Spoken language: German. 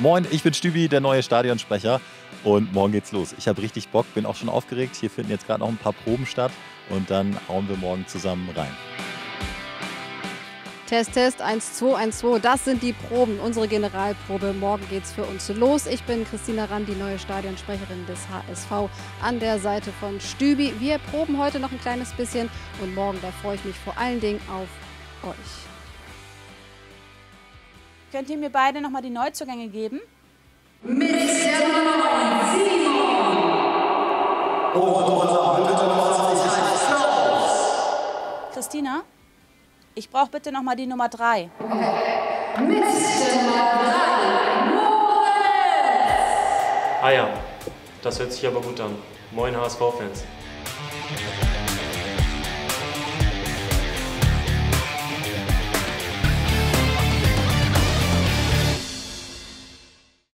Moin, ich bin Stübi, der neue Stadionsprecher. Und morgen geht's los. Ich habe richtig Bock, bin auch schon aufgeregt. Hier finden jetzt gerade noch ein paar Proben statt. Und dann hauen wir morgen zusammen rein. Test, Test, 1, 2, 1, 2. Das sind die Proben, unsere Generalprobe. Morgen geht's für uns los. Ich bin Christina Rand, die neue Stadionsprecherin des HSV an der Seite von Stübi. Wir proben heute noch ein kleines bisschen und morgen, da freue ich mich vor allen Dingen auf euch. Könnt ihr mir beide nochmal die Neuzugänge geben? Mit der Nummer 9, Simon. Und unser Christina, ich brauche bitte nochmal die Nummer 3. Okay. Mit der Nummer 3, Moritz. Ah ja, das hört sich aber gut an. Moin HSV-Fans.